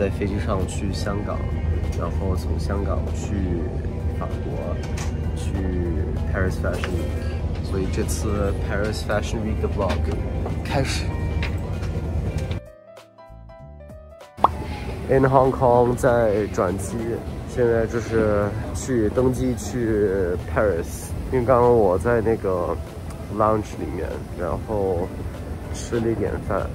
在在飞机上去香港，然后从香港去法国，去 Paris Fashion Week，所以这次 Paris Fashion Week 的 vlog 开始。In Hong Kong 在转机，现在就是去登机去 Paris，因为刚刚我在那个 lounge 里面，然后吃了一点饭。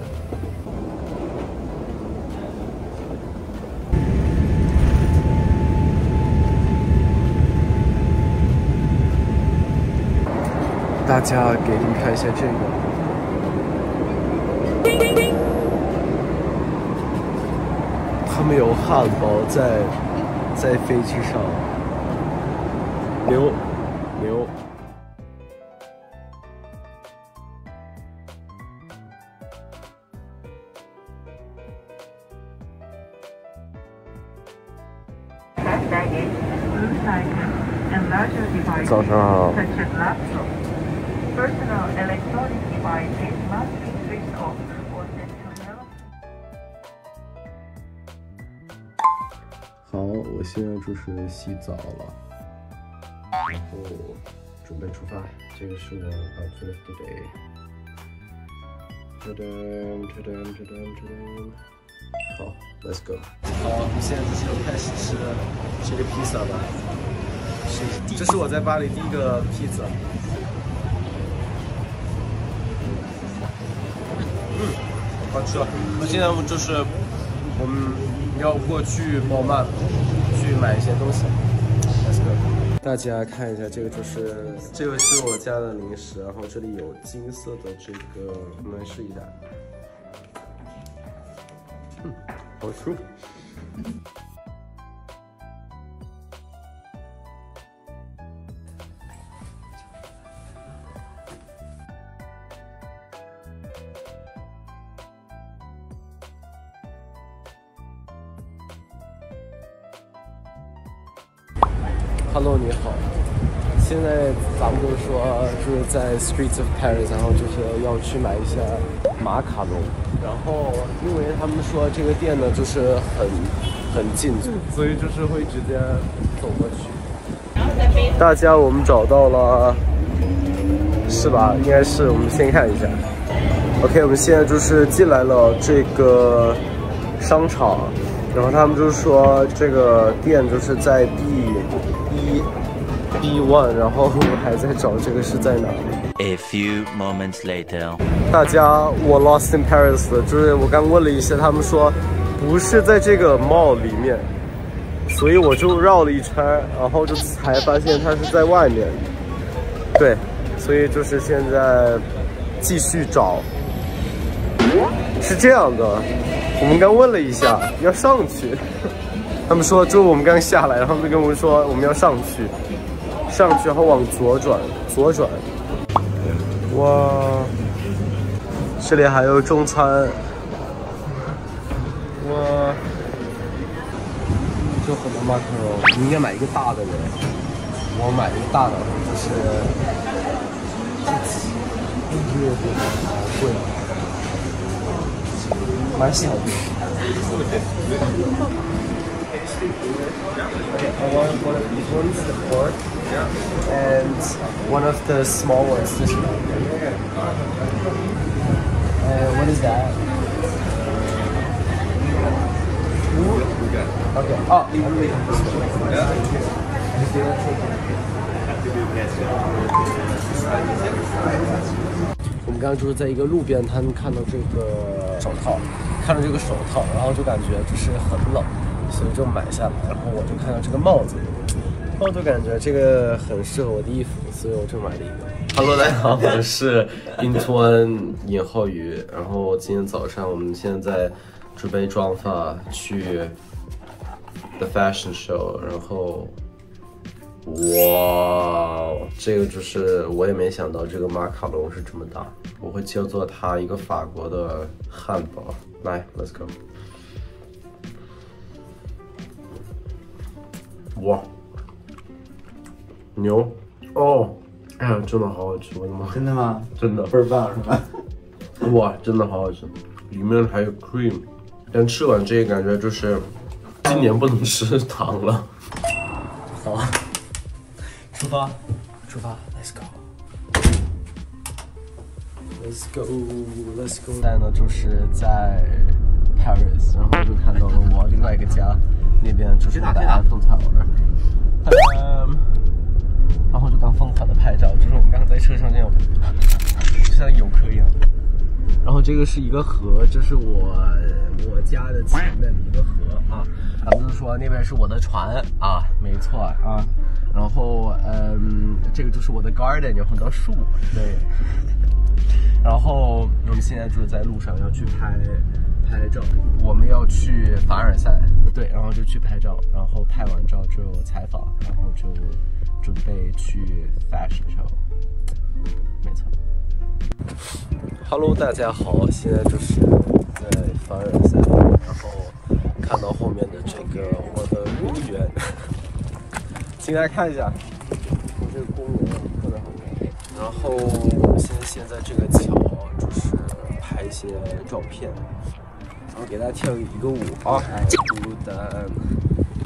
大家给你们看一下这个。他们有汉堡在在飞机上，牛牛。早上好。好，我现在就是洗澡了，然后准备出发。这个是我 outfit today。噔噔噔噔噔噔。好，Let's go。好，我们现在就开始吃这个披萨吧。是，这是我在巴黎第一个披萨。嗯，好吃。那现在我就是我们要过去宝曼去买一些东西。大家看一下，这个就是这个是我家的零食，然后这里有金色的这个，我们来试一下。嗯，好吃。Hello，你好。现在咱们就是说是在 Streets of Paris，然后就是要去买一些马卡龙。然后因为他们说这个店呢就是很很近，所以就是会直接走过去。大家，我们找到了，是吧？应该是。我们先看一下。OK，我们现在就是进来了这个商场，然后他们就说这个店就是在第 B B one，然后我还在找这个是在哪里。A few moments later. 大家，我 lost in Paris 了，就是我刚问了一下，他们说不是在这个 mall 里面，所以我就绕了一圈，然后就才发现它是在外面。对，所以就是现在继续找。是这样的，我们刚问了一下，要上去，他们说就我们刚下来，然后就跟我们说我们要上去，上去然后往左转，左转。哇，这里还有中餐，哇，就很多马卡龙，你应该买一个大的人，我买一个大的，就是这月饼好贵，蛮小的。Okay, I want one of these ones, the pork, and one of the small ones, this one. Uh, what is that? Okay. Oh, I'm gonna take this one. Yeah. You take it? 我们刚刚就是在一个路边摊看到这个手套，看到这个手套，然后就感觉就是很冷， 所以就买下来。然后我就看到这个帽子，我就感觉这个很适合我的衣服，所以我就买了一个。Hello，大家好，我是 Intune 尹浩宇。然后今天早上我们现在准备妆发去 The Fashion Show，然后。哇，这个就是我也没想到，这个马卡龙是这么大。我会叫做它一个法国的汉堡。来，Let's go。哇，牛哦！哎呀，真的好好吃，我的妈！真的吗？真的倍儿棒是吧？哇，真的好好吃。里面还有 cream，但吃完这个感觉就是今年不能吃糖了。好，出发，出发，Let's go，Let's go，Let's go。现在呢就是在 Paris，然后就看到了那边就是我的 Eiffel Tower。嗯，然后就刚疯狂的拍照，就是我们刚刚在车上那样，就像游客一样。然后这个是一个河，这是我我家的前面的一个河啊。咱们说那边是我的船啊，没错啊。然后嗯，这个就是我的 garden，有很多树，对。然后我们现在就是在路上要去拍拍照，我们要去凡尔赛，对，然后就去拍照，然后拍完照之后采访，然后就准备去 fashion show，没错。Hello，大家好，现在就是在凡尔赛，然后看到后面的这个我的公园，进来看一下，我这个公园特别好看。然后我们现在现在这个桥就是拍一些照片，给大家跳一个舞啊，孤单，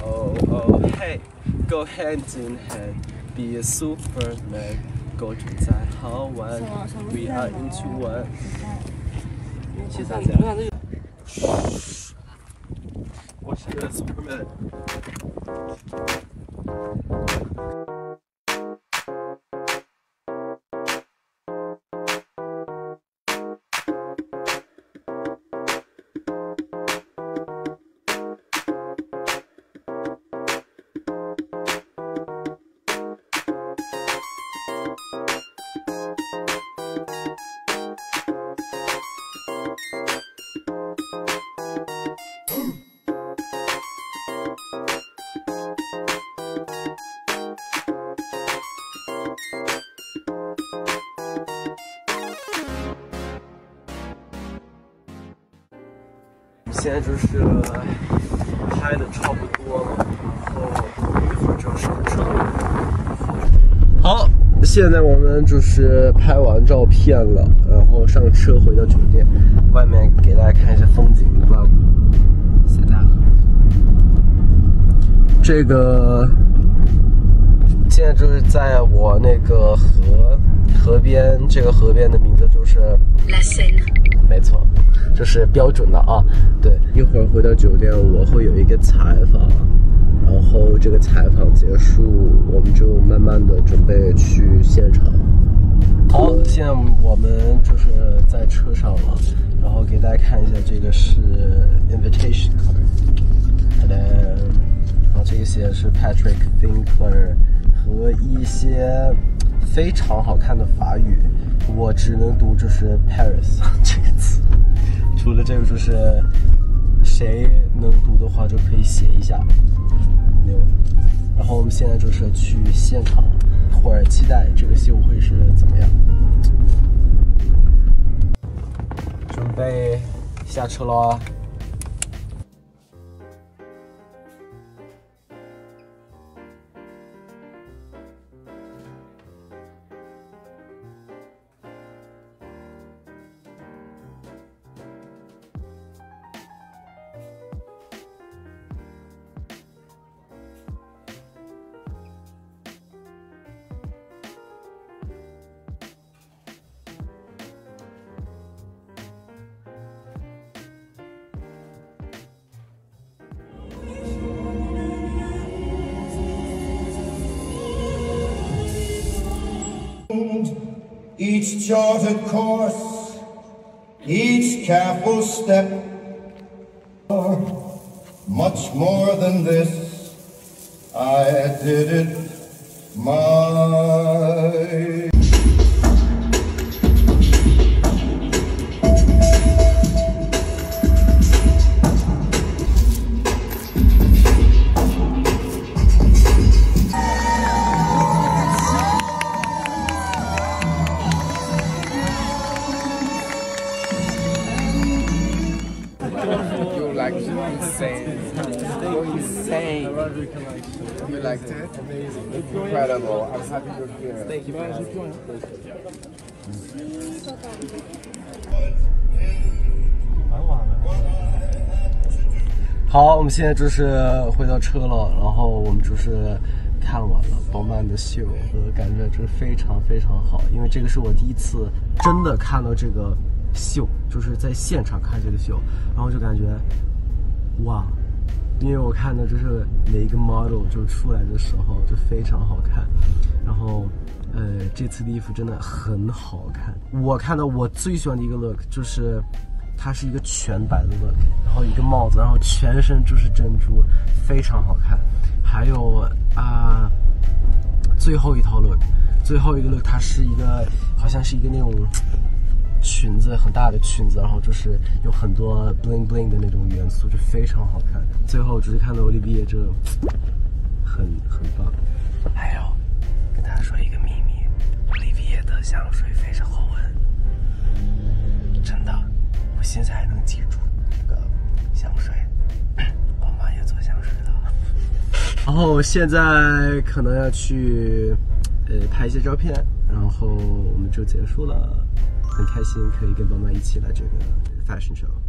哦哦嘿，Go hand in hand，be a superman。够精彩好玩，We are into one。谢谢大家。我是 Superman。 现在就是拍的差不多了，然后一会儿就上车。好，现在我们就是拍完照片了，然后上车回到酒店，外面给大家看一下风景吧。现在这个现在就是在我那个河河边，这个河边的名字就是 La Seine，没错。这是标准的啊，对，一会儿回到酒店我会有一个采访，然后这个采访结束，我们就慢慢的准备去现场。好，现在我们就是在车上了，然后给大家看一下，这个是 invitation card，然后这些是 Patrick Finkler 和一些非常好看的法语，我只能读就是 Paris 这个词。除了这个，就是谁能读的话就可以写一下，没有。然后我们现在就是去现场，或者期待这个秀会是怎么样。准备下车了。Each charted course, each careful step, much more than this, I did it my Insane. You're insane. You liked it? Amazing. Incredible. I'm happy you're here. Thank you. 好，我们现在就是回到车了，然后我们就是看完了宝曼的秀，呃，感觉就是非常非常好，因为这个是我第一次真的看到这个秀，就是在现场看这个秀，然后就感觉哇，因为我看的就是每一个 model 就出来的时候就非常好看，然后呃这次的衣服真的很好看，我看到我最喜欢的一个 look 就是。它是一个全白的 look，然后一个帽子，然后全身就是珍珠，非常好看。还有啊、最后一套 look，最后一个 look 它是一个好像是一个那种裙子，很大的裙子，然后就是有很多 bling bling 的那种元素，就非常好看。最后只是看到我的毕业这很很棒。还有跟大家说一个秘密，olivier 毕业的香水非常好闻。真的，我现在还能记住这个香水。我妈也做香水的。然后现在可能要去呃拍一些照片，然后我们就结束了。很开心可以跟妈妈一起来这个 fashion show。